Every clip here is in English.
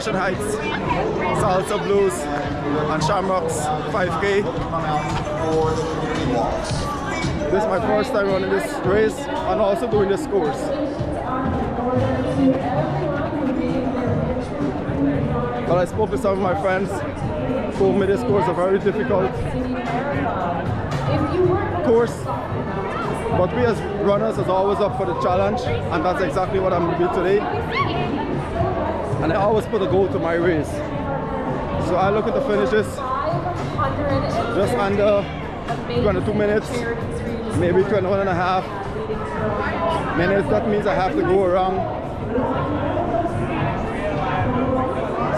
be doing Heights Salsa Blues and Shamrocks 5K. come out for the community walks. This is my first time running this race and also doing this course. But I spoke to some of my friends told me this course is a very difficult course. But we as runners is always up for the challenge and that's exactly what I'm going to do today. And I always put a goal to my race. So I look at the finishes just under 22 minutes, maybe 21 and a half minutes. That means I have to go around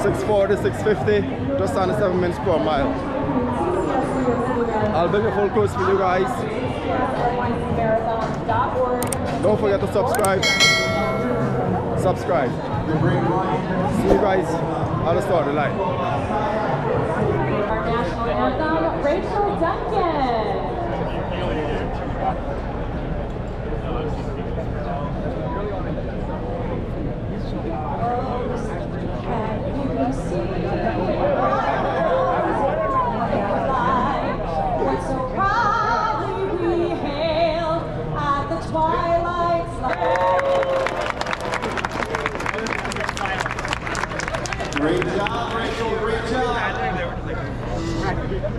640, 650, just under 7 minutes per mile. I'll bring a full course for you guys. Don't forget to subscribe. Subscribe. See you guys at the start of the line. Our national anthem, Rachel Duncan. Great job, Rachel. Great job.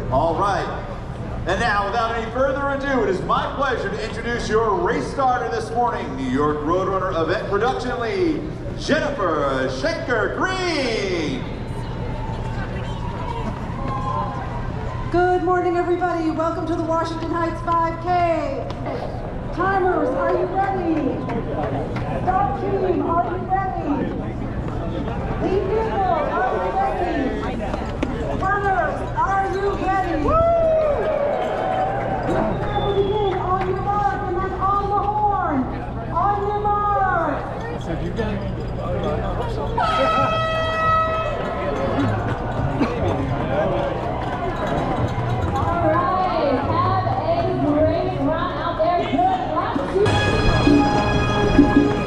All right. And now, without any further ado, it is my pleasure to introduce your race starter this morning, New York Roadrunner Event Production Lead, Jennifer Schenker Green. Good morning, everybody. Welcome to the Washington Heights 5K. Timers, are you ready? Stop team, are you ready?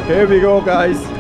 Here we go, guys.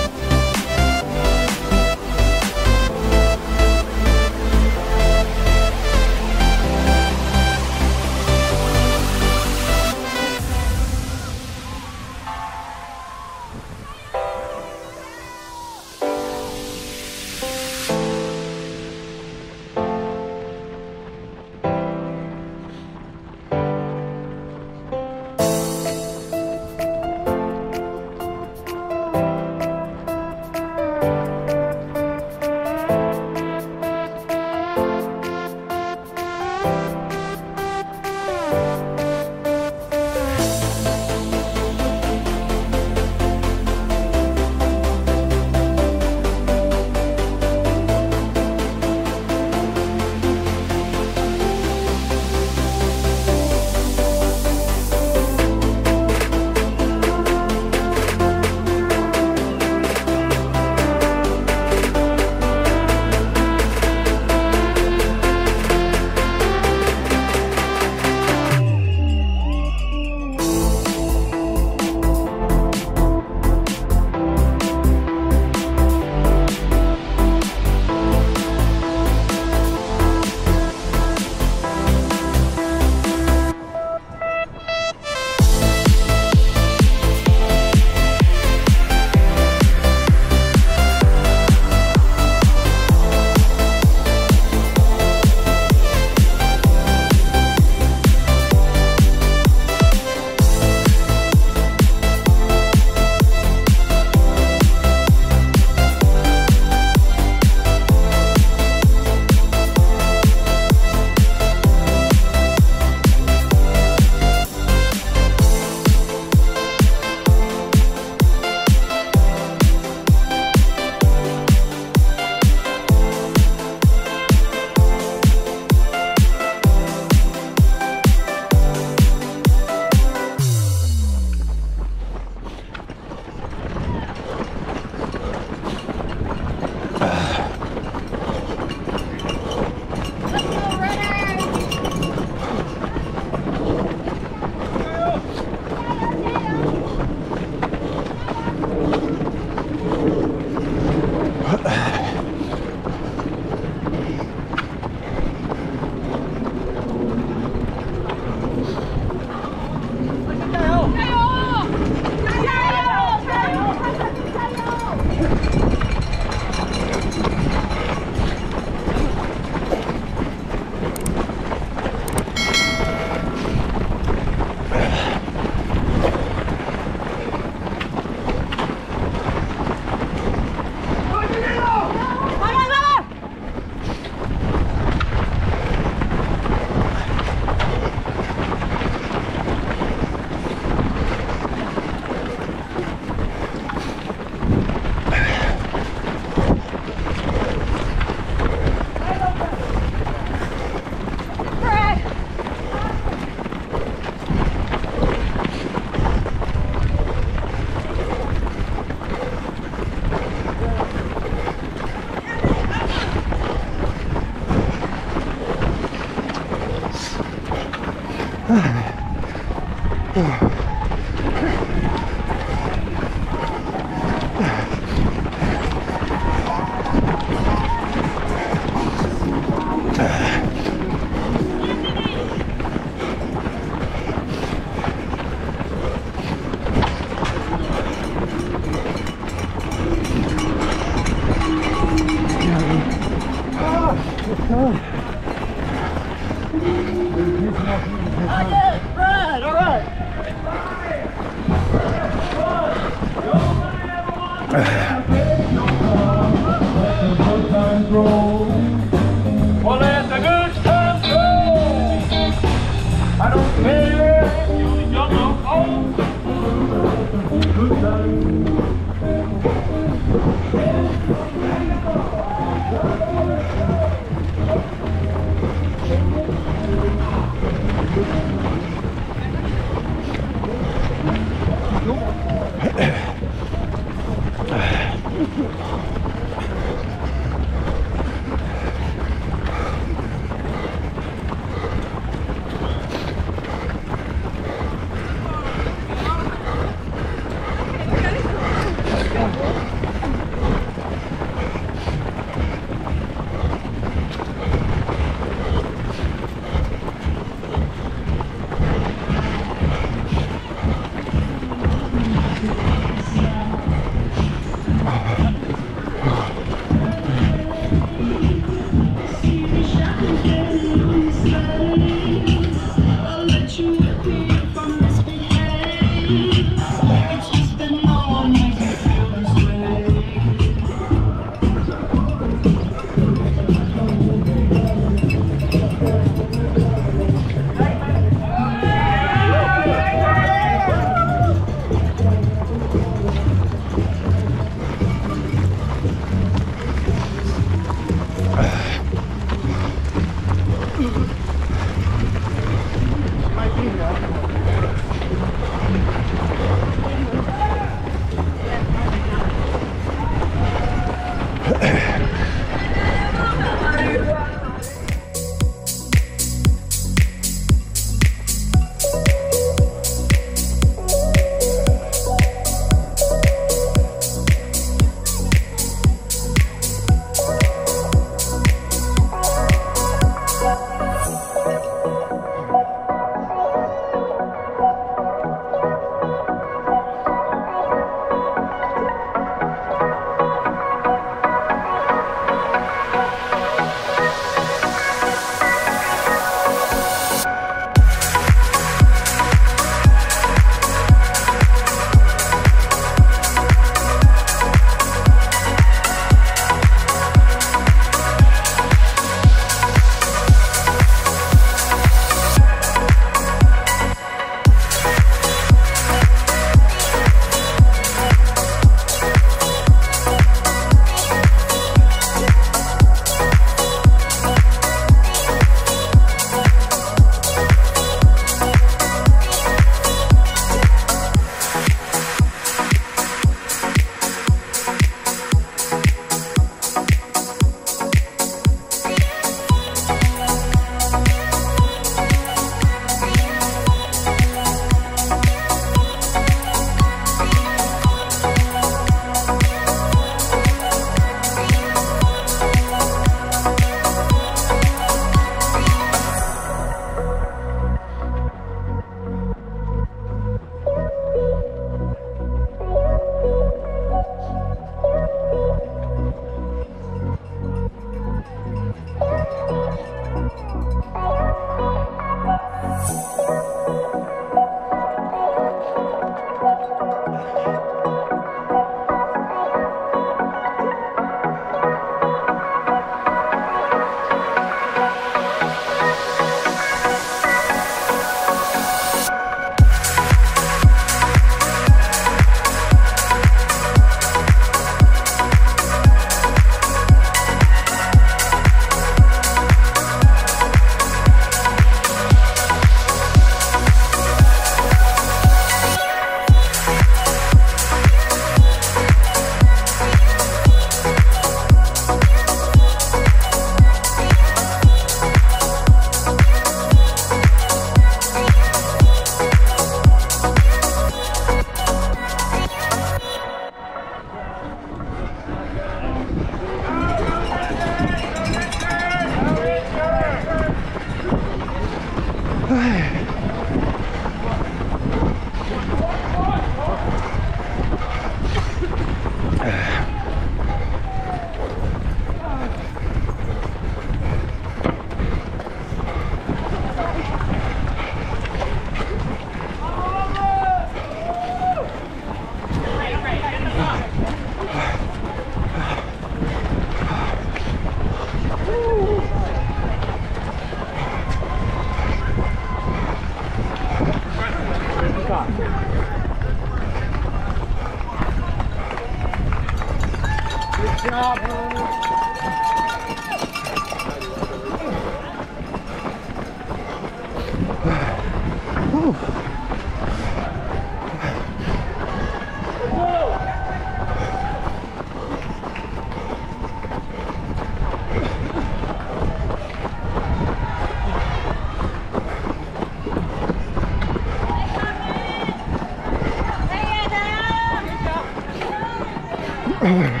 Oh,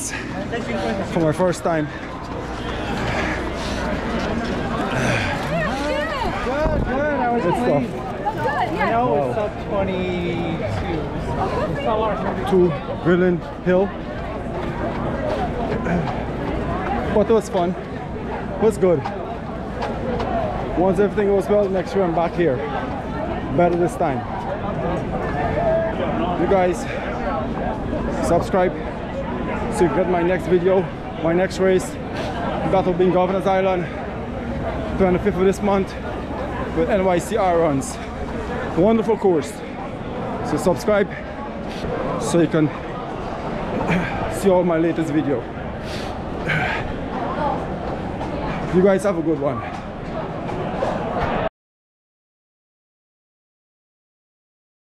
I give it my best for my first time. It's tough. No, it's up 22. to Brilliant Hill. But it was fun. It was good. Once everything goes well, next year I'm back here. Better this time. You guys, subscribe you get my next video, my next race. That will be Governor's Island, 25th of this month with NYCR runs. Wonderful course. So subscribe so you can see all my latest video. You guys have a good one.